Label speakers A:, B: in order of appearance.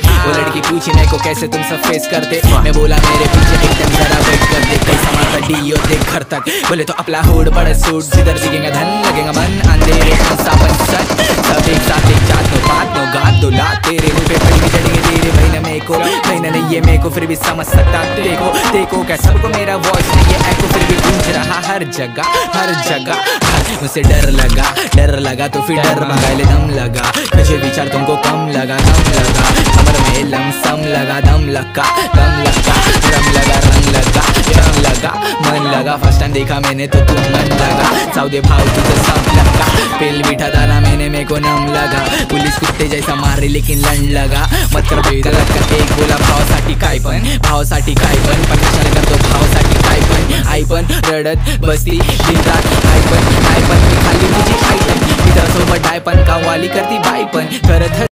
A: करते। वो लड़की पूछी मैं को कैसे तुम सब फेस करते? मैं बोला, मेरे पीछे एकदम जरा वेट कर दे। कई समाता डीओ देख घर तक। बोले तो अपला होड़, बड़ा सूट जिधर सीखेंगे धन, लगेगा मन। अंधेरे साबन सच तेरे पे पड़ी चढ़ेंगे, तेरे भाई ना मेरे को, भाई ना नहीं ये मेरे को, फिर भी समझ सकता देखो देखो क्या सबको मेरा वॉइस नहीं है एको फिर भी गूंज रहा, हर जगह हर जगह मुझे डर लगा डर लगा तो फिर डर मंगाले दम लगा। मुझे विचार तुमको कम लगा कम लगा। कमर में लमसम लगा, दम लगा दम लगा रम लगा, रंग लगा रंग लगा, मन लगा। फ़र्स्ट टाइम देखा मैंने तो तुम मन लगा। सौदे भाव तुझे सब लगा। दाना मेरे को नम लगा। पुलिस कुत्ते जैसा मारे, लेकिन लंड लगा। मत कर एक बोला, भावासाठी काय पण, भावासाठी काय पण. कशाला करतो, भावासाठी काय पण. आई पण, रडत बसती दिलतात आई पण आई पण. खाली तुझी आई पण मित्रासोबत डाय पण, कामवाली करती बाई पण. करत